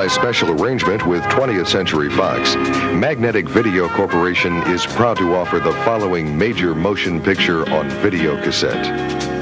by special arrangement with 20th Century Fox, Magnetic Video Corporation is proud to offer the following major motion picture on video cassette.